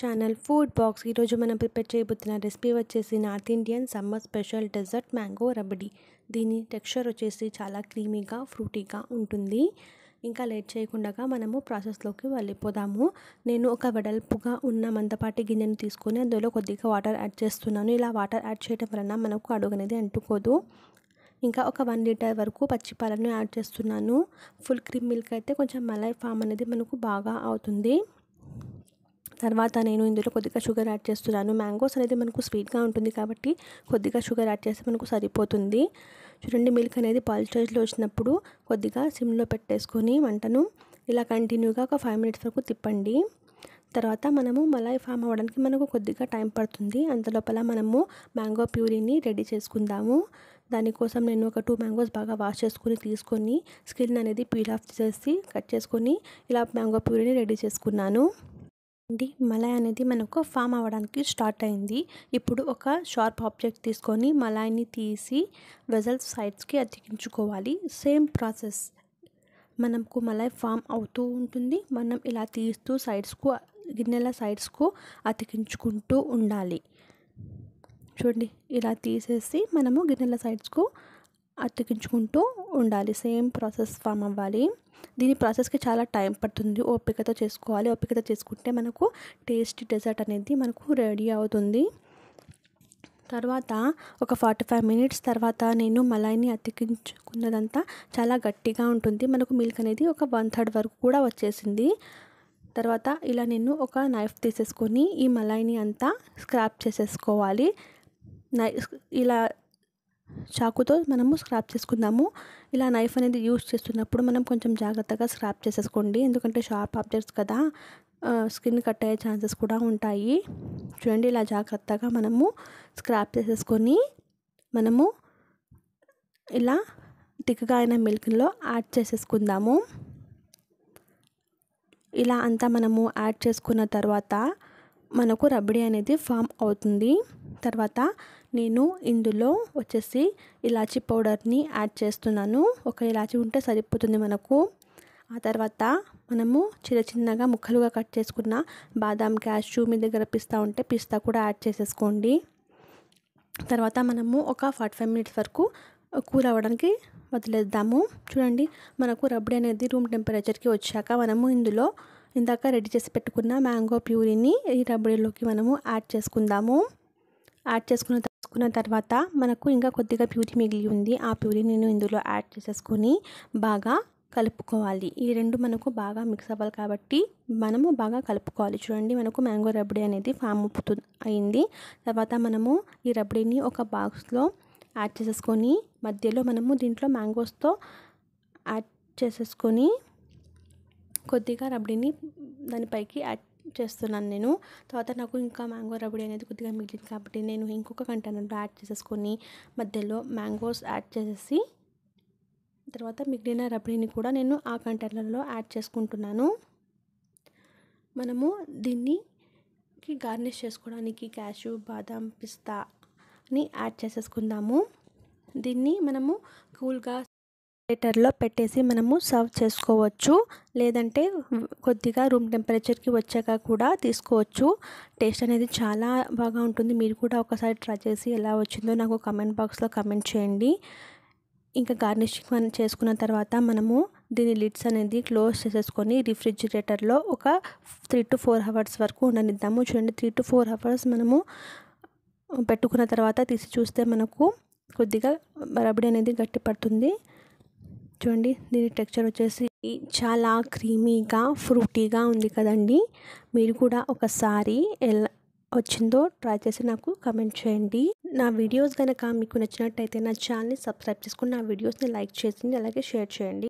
Channel food box. ఈరోజు మనం prepare చేయబోతున్న రెసిపీ వచ్చేసి north Indian summer special dessert mango rabdi. దీని టెక్స్చర్ వచ్చేసి చాలా క్రీమీగా ఫ్రూటీగా ఉంటుంది. ఇంకా లేట్ చేయకుండా మనము ప్రాసెస్లోకి వెళ్ళిపోదాము. నేను ఒక వెడల్పుగా ఉన్న మందపాటి గిన్నెను తీసుకొని అందులో కొద్దిగా వాటర్ యాడ్ చేస్తున్నాను. ఇలా వాటర్ యాడ్ చేయడం వలన మనకు అడుగు అనేది అంటుకోదు. ఇంకా ఒక వన్ లీటర్ వరకు పచ్చిపాలను యాడ్ చేస్తున్నాను. ఫుల్ క్రీమ్ మిల్క్ అయితే కొంచెం మలై ఫామ్ అనేది మనకు బాగా అవుతుంది. తర్వాత నేను ఇందులో కొద్దిగా షుగర్ యాడ్ చేస్తున్నాను. మ్యాంగోస్ అనేది మనకు స్వీట్గా ఉంటుంది కాబట్టి కొద్దిగా షుగర్ యాడ్ చేస్తే మనకు సరిపోతుంది. చూడండి మిల్క్ అనేది పాలిస్టైజ్లో వచ్చినప్పుడు కొద్దిగా సిమ్లో పెట్టేసుకొని వంటను ఇలా కంటిన్యూగా ఒక ఫైవ్ మినిట్స్ వరకు తిప్పండి. తర్వాత మనము మలై ఫామ్ అవ్వడానికి మనకు కొద్దిగా టైం పడుతుంది. అంతలోపల మనము మ్యాంగో ప్యూరీని రెడీ చేసుకుందాము. దానికోసం నేను ఒక టూ మ్యాంగోస్ బాగా వాష్ చేసుకొని తీసుకొని స్కిన్ అనేది పీల్ ఆఫ్ చేసి కట్ చేసుకొని ఇలా మ్యాంగో ప్యూరీని రెడీ చేసుకున్నాను. అండి. మలాయ్ అనేది మనకు ఫామ్ అవ్వడానికి స్టార్ట్ అయింది. ఇప్పుడు ఒక షార్ప్ ఆబ్జెక్ట్ తీసుకొని మలాయ్ని తీసి వెజల్స్ సైడ్స్కి అతికించుకోవాలి. Same process. మనకు మలాయ్ ఫామ్ అవుతూ ఉంటుంది. మనం ఇలా తీస్తూ సైడ్స్కు గిన్నెల సైడ్స్కు అతికించుకుంటూ ఉండాలి. చూడండి. ఇలా తీసేసి మనము గిన్నెల సైడ్స్కు అతికించుకుంటూ ఉండాలి. సేమ్ ప్రాసెస్ ఫామ్ అవ్వాలి. దీని ప్రాసెస్కి చాలా టైం పడుతుంది. ఓపికతో చేసుకోవాలి. ఓపికతో చేసుకుంటే మనకు టేస్టీ డెజర్ట్ అనేది మనకు రెడీ అవుతుంది. తర్వాత ఒక ఫార్టీ ఫైవ్ మినిట్స్ తర్వాత నేను మలాయిని అతికించుకున్నదంతా చాలా గట్టిగా ఉంటుంది. మనకు మిల్క్ అనేది ఒక వన్ థర్డ్ వరకు కూడా వచ్చేసింది. తర్వాత ఇలా నేను ఒక నైఫ్ తీసేసుకొని ఈ మలాయిని అంతా స్క్రాప్ చేసేసుకోవాలి. నై ఇలా చాకుతో మనము స్క్రాప్ చేసుకుందాము. ఇలా నైఫ్ అనేది యూస్ చేస్తున్నప్పుడు మనం కొంచెం జాగ్రత్తగా స్క్రాప్ చేసేసుకోండి. ఎందుకంటే షార్ప్ ఆబ్జెక్ట్స్ కదా స్కిన్ కట్ అయ్యే ఛాన్సెస్ కూడా ఉంటాయి. చూడండి ఇలా జాగ్రత్తగా మనము స్క్రాప్ చేసేసుకొని మనము ఇలా తిక్కగా అయిన మిల్క్లో యాడ్ చేసేసుకుందాము. ఇలా అంతా మనము యాడ్ చేసుకున్న తర్వాత మనకు రబ్బడి అనేది ఫామ్ అవుతుంది. తర్వాత నేను ఇందులో వచ్చేసి ఇలాచీ పౌడర్ని యాడ్ చేస్తున్నాను. ఒక ఇలాచి ఉంటే సరిపోతుంది మనకు. ఆ తర్వాత మనము చిన్న చిన్నగా ముక్కలుగా కట్ చేసుకున్న బాదాం క్యాషు మీ దగ్గర పిస్తా ఉంటే పిస్తా కూడా యాడ్ చేసేసుకోండి. తర్వాత మనము ఒక ఫార్టీ ఫైవ్ మినిట్స్ వరకు కూల్ అవ్వడానికి వదిలేద్దాము. చూడండి మనకు రబ్బడి అనేది రూమ్ టెంపరేచర్కి వచ్చాక మనము ఇందులో ఇందాక రెడీ చేసి పెట్టుకున్న మ్యాంగో ప్యూరీని ఈ రబ్బడిలోకి మనము యాడ్ చేసుకుందాము. యాడ్ చేసుకున్న తీసుకున్న తర్వాత మనకు ఇంకా కొద్దిగా ప్యూరీ మిగిలి ఉంది ఆ ప్యూరీ నేను ఇందులో యాడ్ చేసేసుకొని బాగా కలుపుకోవాలి. ఈ రెండు మనకు బాగా మిక్స్ అవ్వాలి కాబట్టి మనము బాగా కలుపుకోవాలి. చూడండి మనకు మ్యాంగో రబడీ అనేది ఫామ్ అవుతు అయింది. తర్వాత మనము ఈ రబడీని ఒక బాక్స్లో యాడ్ చేసేసుకొని మధ్యలో మనము దీంట్లో మ్యాంగోస్తో యాడ్ చేసేసుకొని కొద్దిగా రబడీని దానిపైకి యాడ్ చేస్తున్నాను నేను. తర్వాత నాకు ఇంకా మ్యాంగో రబడీ అనేది కొద్దిగా మిగిలింది కాబట్టి నేను ఇంకొక కంటైనర్లో యాడ్ చేసేసుకొని మధ్యలో మ్యాంగోస్ యాడ్ చేసేసి తర్వాత మిగిలిన రబడీని కూడా నేను ఆ కంటైనర్లో యాడ్ చేసుకుంటున్నాను. మనము దీన్ని గార్నిష్ చేసుకోవడానికి క్యాషు పిస్తా పిస్తాని యాడ్ చేసేసుకుందాము. దీన్ని మనము కూల్గా లీటర్లో పెట్టేసి మనము సర్వ్ చేసుకోవచ్చు. లేదంటే కొద్దిగా రూమ్ టెంపరేచర్కి వచ్చాక కూడా తీసుకోవచ్చు. టేస్ట్ అనేది చాలా బాగా ఉంటుంది. మీరు కూడా ఒకసారి ట్రై చేసి ఎలా వచ్చిందో నాకు కమెంట్ బాక్స్లో కమెంట్ చేయండి. ఇంకా గార్నిషింగ్ చేసుకున్న తర్వాత మనము దీని లిడ్స్ అనేది క్లోజ్ చేసేసుకొని రిఫ్రిజిరేటర్లో ఒక త్రీ టు ఫోర్ అవర్స్ వరకు ఉండనిద్దాము. చూడండి త్రీ టు ఫోర్ అవర్స్ మనము పెట్టుకున్న తర్వాత తీసి చూస్తే మనకు కొద్దిగా రబడి అనేది గట్టి పడుతుంది చూడండి దీని టెక్స్చర్ వచ్చేసి చాలా క్రీమీగా ఫ్రూటీగా ఉంది కదండి. మీరు కూడా ఒకసారి ఎలా వచ్చిందో ట్రై చేసి నాకు కమెంట్ చేయండి. నా వీడియోస్ కనుక మీకు నచ్చినట్టయితే నా ఛానల్ని సబ్స్క్రైబ్ చేసుకుని నా వీడియోస్ని లైక్ చేసింది అలాగే షేర్ చేయండి.